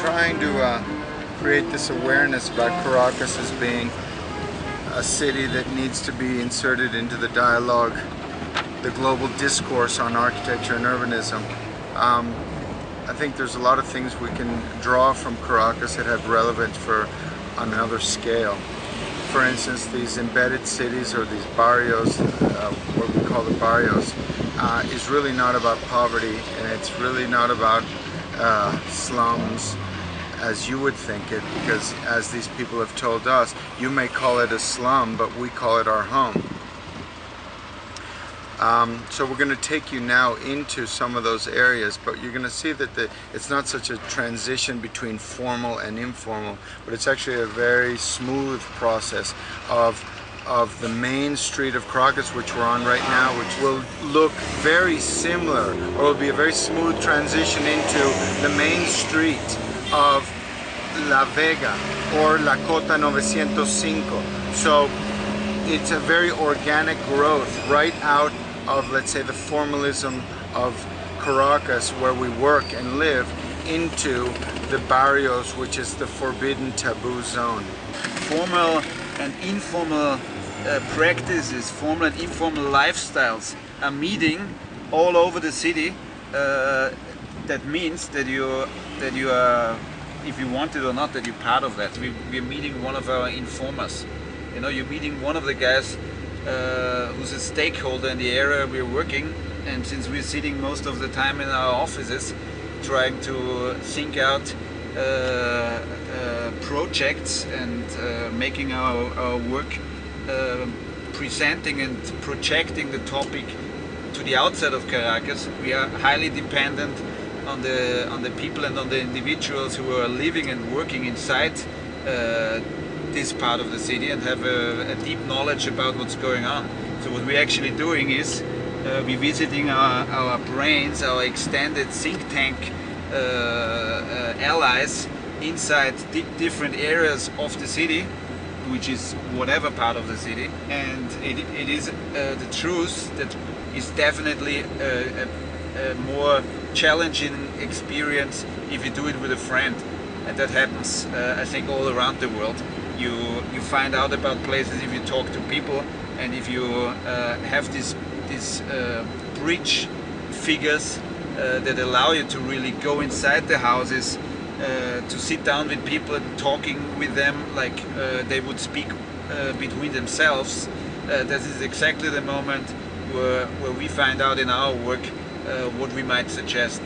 trying to uh, create this awareness about Caracas as being a city that needs to be inserted into the dialogue, the global discourse on architecture and urbanism. Um, I think there's a lot of things we can draw from Caracas that have relevance for on another scale. For instance, these embedded cities or these barrios, uh, what we call the barrios, uh, is really not about poverty and it's really not about uh, slums as you would think it because as these people have told us you may call it a slum but we call it our home. Um, so we're going to take you now into some of those areas but you're going to see that the, it's not such a transition between formal and informal but it's actually a very smooth process of of the main street of Caracas, which we're on right now, which will look very similar, or will be a very smooth transition into the main street of La Vega, or La Cota 905. So it's a very organic growth right out of, let's say, the formalism of Caracas, where we work and live, into the barrios, which is the forbidden taboo zone. Formal and informal uh, practices, formal and informal lifestyles are meeting all over the city. Uh, that means that you that you are, if you want it or not, that you're part of that. We, we're meeting one of our informers. You know, you're meeting one of the guys uh, who's a stakeholder in the area we're working. And since we're sitting most of the time in our offices, trying to think out uh, uh, projects and uh, making our, our work uh, presenting and projecting the topic to the outside of Caracas. We are highly dependent on the on the people and on the individuals who are living and working inside uh, this part of the city and have a, a, deep knowledge about what's going on. So what we're actually doing is uh, we're visiting our, our brains, our extended think tank uh, uh allies inside di different areas of the city which is whatever part of the city and it, it is uh, the truth that is definitely a, a, more challenging experience if you do it with a friend and that happens uh, I think all around the world you you find out about places if you talk to people and if you uh, have these these uh, bridge figures uh, that allow you to really go inside the houses uh, to sit down with people and talking with them like uh, they would speak between themselves. Uh, this is exactly the moment where, where we find out in our work Uh, what we might suggest